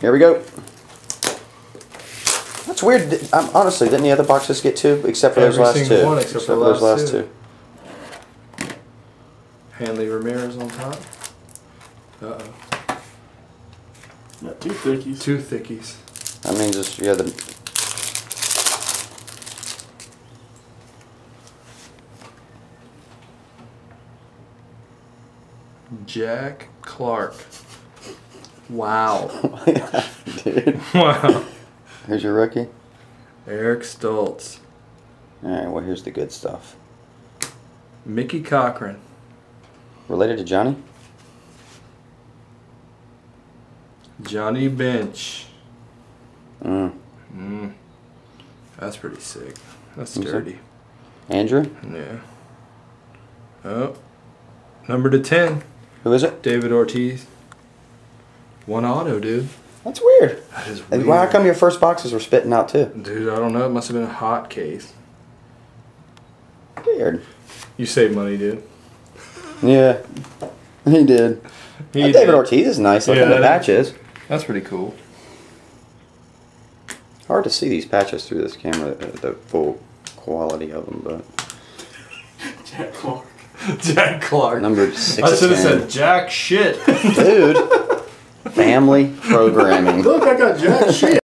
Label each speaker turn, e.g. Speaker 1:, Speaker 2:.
Speaker 1: Here we go. That's weird. Di- Um, honestly, didn't the other boxes get two, except for those last two?
Speaker 2: one except for
Speaker 1: those
Speaker 2: last
Speaker 1: last
Speaker 2: two.
Speaker 1: two.
Speaker 2: Hanley Ramirez on top. Uh oh.
Speaker 3: Got two thickies.
Speaker 2: Two thickies.
Speaker 1: I mean, just yeah, the
Speaker 2: Jack Clark. Wow.
Speaker 1: dude.
Speaker 2: wow.
Speaker 1: Here's your rookie.
Speaker 2: Eric Stoltz.
Speaker 1: All right. Well, here's the good stuff.
Speaker 2: Mickey Cochrane.
Speaker 1: Related to Johnny?
Speaker 2: Johnny Bench.
Speaker 1: Mm.
Speaker 2: Mm. That's pretty sick. That's sturdy.
Speaker 1: Andrew?
Speaker 2: Yeah. Oh. Number to 10.
Speaker 1: Who is it?
Speaker 2: David Ortiz. One auto, dude.
Speaker 1: That's weird.
Speaker 2: That is
Speaker 1: Hey,
Speaker 2: weird.
Speaker 1: Why how come your first boxes were spitting out too?
Speaker 2: Dude, I don't know. It must have been a hot case.
Speaker 1: Weird.
Speaker 2: You save money, dude.
Speaker 1: Yeah, he did.
Speaker 2: He
Speaker 1: Hey,
Speaker 2: did.
Speaker 1: David Ortiz is nice looking.
Speaker 2: Yeah,
Speaker 1: the patches.
Speaker 2: That's pretty cool.
Speaker 1: Hard to see these patches through this camera, the, the full quality of them, but
Speaker 3: Jack Clark.
Speaker 2: Jack Clark.
Speaker 1: Number six
Speaker 2: I should have said Jack shit.
Speaker 1: dude. Family programming.
Speaker 3: Look, I got Jack shit.